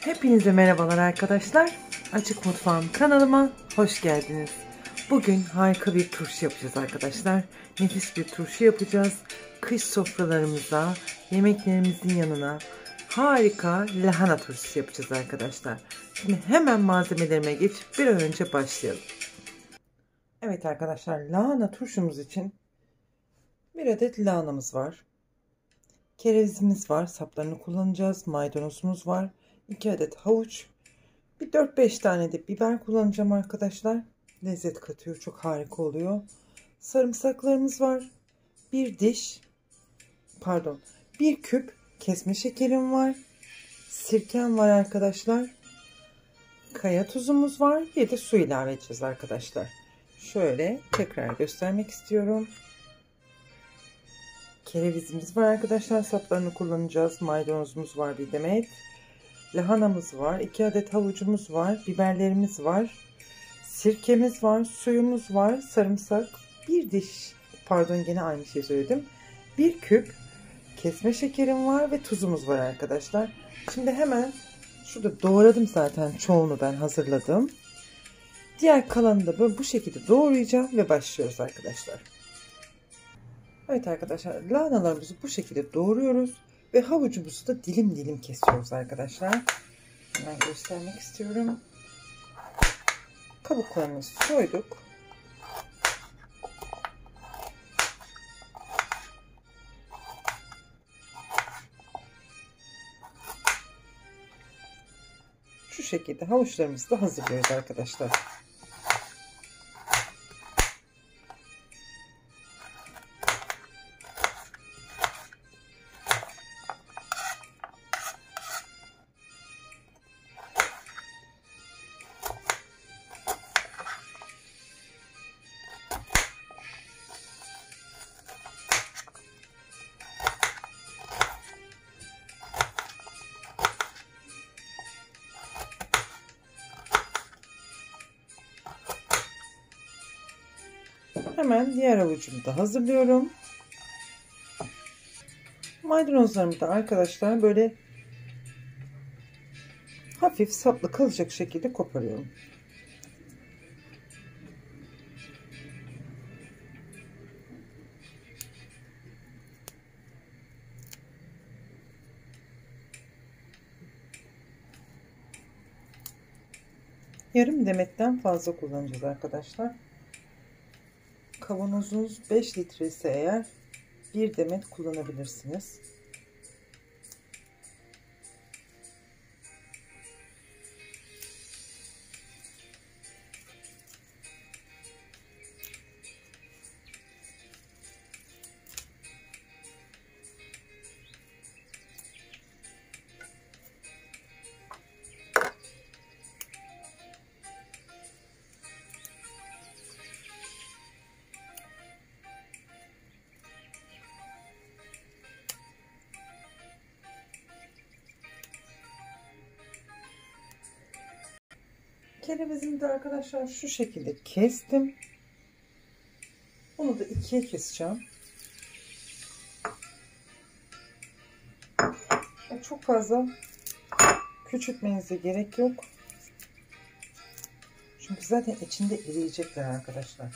Hepinize merhabalar arkadaşlar. Açık Mutfağım kanalıma hoş geldiniz. Bugün harika bir turşu yapacağız arkadaşlar. Nefis bir turşu yapacağız. Kış sofralarımıza, yemeklerimizin yanına harika lahana turşusu yapacağız arkadaşlar. Şimdi hemen malzemelerime geçip bir an önce başlayalım. Evet arkadaşlar lahana turşumuz için bir adet lahanamız var. Kerevizimiz var. Saplarını kullanacağız. Maydanozumuz var. 2 adet havuç. Bir 4-5 tane de biber kullanacağım arkadaşlar. Lezzet katıyor. Çok harika oluyor. Sarımsaklarımız var. Bir diş pardon bir küp kesme şekerim var. Sirkem var arkadaşlar. Kaya tuzumuz var. Bir de su ilave edeceğiz arkadaşlar. Şöyle tekrar göstermek istiyorum. Kerevizimiz var arkadaşlar. Saplarını kullanacağız. Maydanozumuz var bir demet. Lahanamız var. 2 adet havucumuz var. Biberlerimiz var. Sirkemiz var. Suyumuz var. Sarımsak. Bir diş pardon gene aynı şey söyledim. Bir küp kesme şekerim var ve tuzumuz var arkadaşlar. Şimdi hemen şurada doğradım zaten çoğunu ben hazırladım. Diğer kalanını da böyle bu şekilde doğrayacağım ve başlıyoruz arkadaşlar. Evet arkadaşlar lahanalarımızı bu şekilde doğruyoruz. Ve havucumuzu da dilim dilim kesiyoruz arkadaşlar. Hemen göstermek istiyorum. Kabuklarını soyduk. Şu şekilde havuçlarımızı da hazırlıyoruz arkadaşlar. Hemen diğer avucumu da hazırlıyorum. Maydanozlarımı da arkadaşlar böyle hafif saplı kalacak şekilde koparıyorum. Yarım demetten fazla kullanacağız arkadaşlar. Kavanozunuz 5 litre ise eğer bir demet kullanabilirsiniz. Kerevizimi de arkadaşlar şu şekilde kestim. Bunu da ikiye keseceğim. Çok fazla küçültmenize gerek yok. Çünkü zaten içinde eriyecekler arkadaşlar.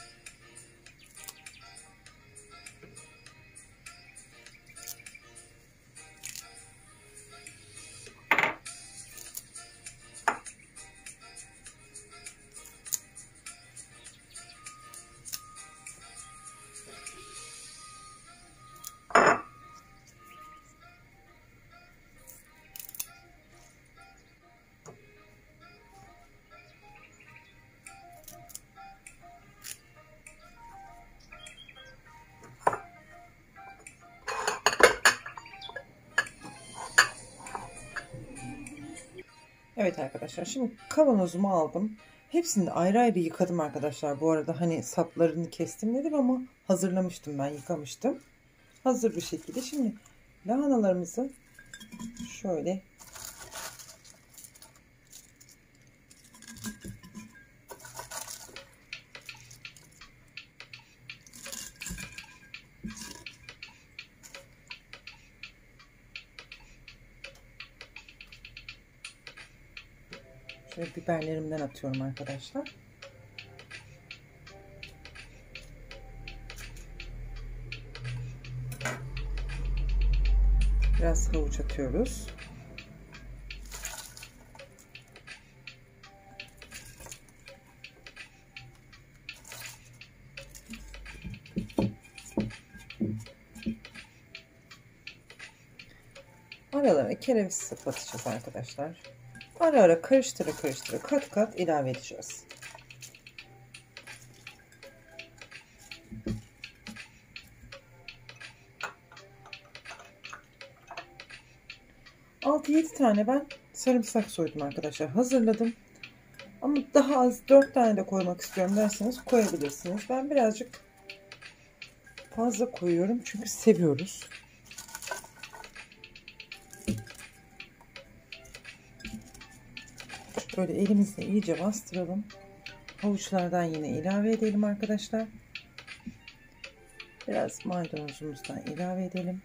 Evet arkadaşlar şimdi kavanozumu aldım. Hepsini ayrı ayrı yıkadım arkadaşlar. Bu arada hani saplarını kestim dedim ama hazırlamıştım ben yıkamıştım. Hazır bir şekilde. Şimdi lahanalarımızı şöyle Ve biberlerimden atıyorum arkadaşlar. Biraz havuç atıyoruz. Aralara kereviz sıklatacağız arkadaşlar. Ara ara karıştıra karıştıra kat kat ilave edeceğiz. Altı yedi tane ben sarımsak soydum arkadaşlar. Hazırladım. Ama daha az 4 tane de koymak istiyorum derseniz koyabilirsiniz. Ben birazcık fazla koyuyorum çünkü seviyoruz. Böyle elimizle iyice bastıralım. Havuçlardan yine ilave edelim arkadaşlar. Biraz maydanozumuzdan ilave edelim.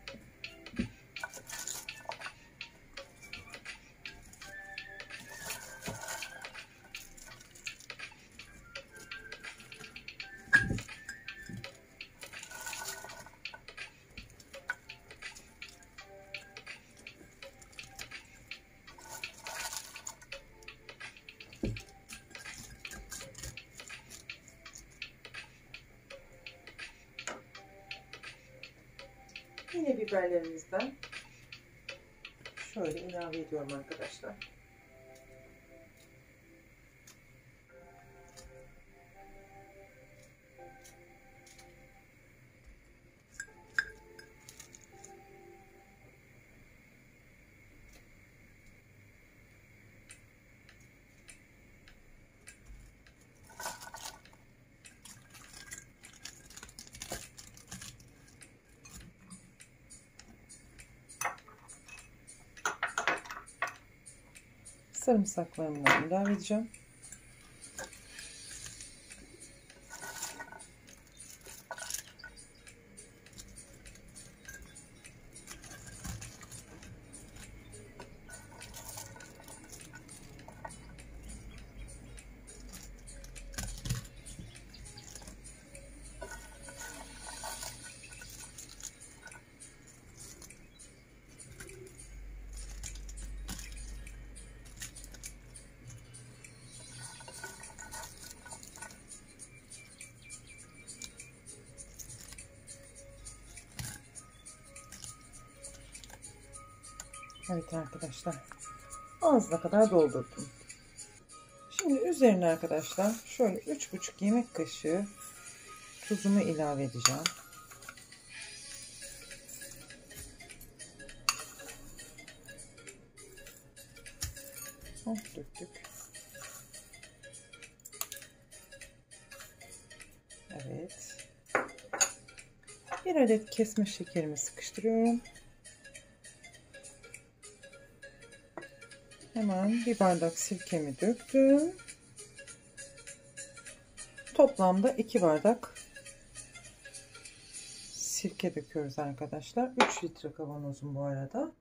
Yine biberlerimizden şöyle ilave ediyorum arkadaşlar. Sarımsaklarımdan ilave edeceğim. Evet arkadaşlar. Ağzına kadar doldurdum. Şimdi üzerine arkadaşlar şöyle 3,5 yemek kaşığı tuzumu ilave edeceğim. Oh, döktük. Evet. Bir adet kesme şekerimi sıkıştırıyorum. Hemen bir bardak sirkemi döktüm. Toplamda 2 bardak sirke döküyoruz arkadaşlar. 3 litre kavanozum bu arada.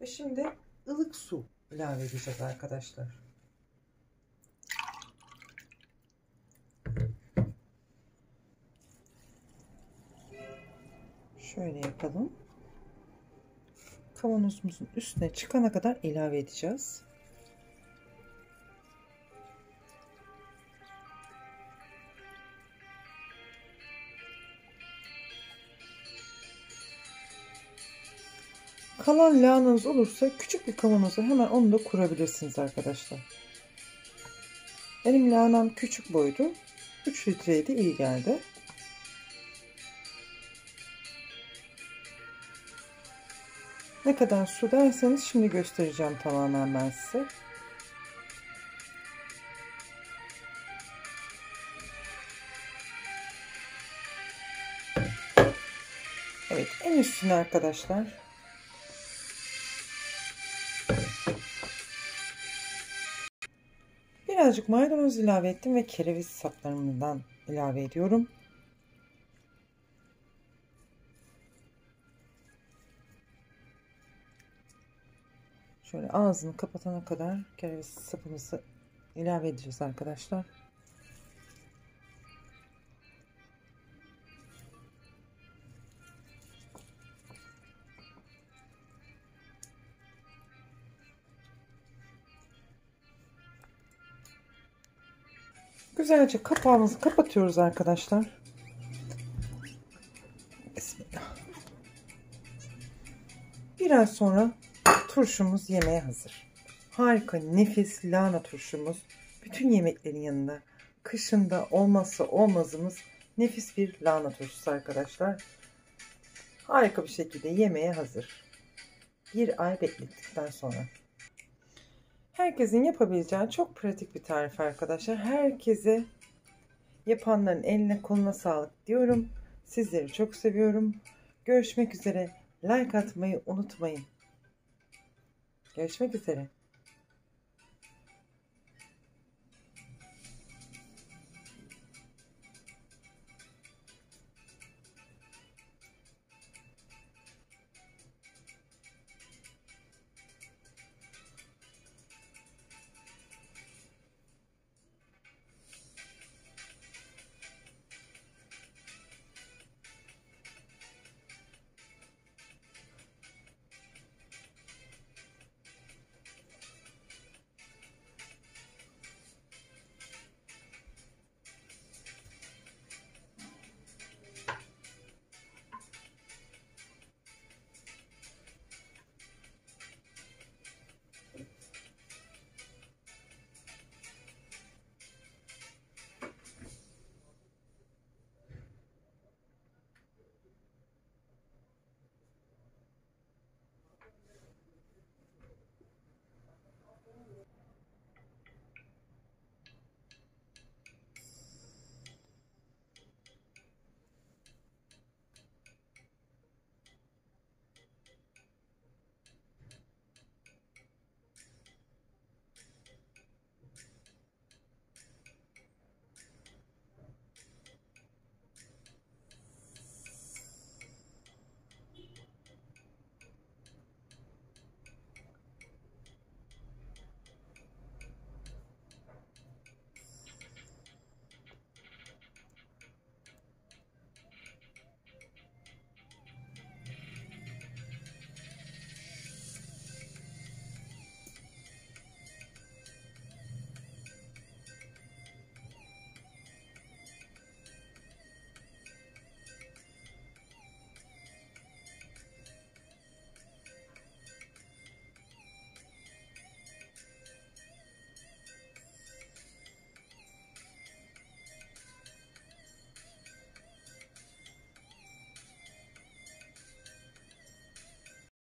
Ve şimdi ılık su ilave edeceğiz arkadaşlar. Şöyle yapalım kavanozumuzun üstüne çıkana kadar ilave edeceğiz. Kalan lahananız olursa küçük bir kavanoza hemen onu da kurabilirsiniz arkadaşlar. Benim lahanam küçük boydu. 3 litreydi iyi geldi. Ne kadar su derseniz şimdi göstereceğim tamamen ben size. Evet en üstüne arkadaşlar. Birazcık maydanoz ilave ettim ve kereviz saplarımdan ilave ediyorum. Şöyle ağzını kapatana kadar kereviz sapımızı ilave edeceğiz arkadaşlar. Güzelce kapağımızı kapatıyoruz arkadaşlar. Bismillah. Biraz sonra turşumuz yemeğe hazır. Harika, nefis lahana turşumuz. Bütün yemeklerin yanında kışında olmazsa olmazımız nefis bir lahana turşusu arkadaşlar. Harika bir şekilde yemeğe hazır. Bir ay beklettikten sonra. Herkesin yapabileceği çok pratik bir tarif arkadaşlar. Herkese yapanların eline koluna sağlık diyorum. Sizleri çok seviyorum. Görüşmek üzere. Like atmayı unutmayın. Görüşmek üzere.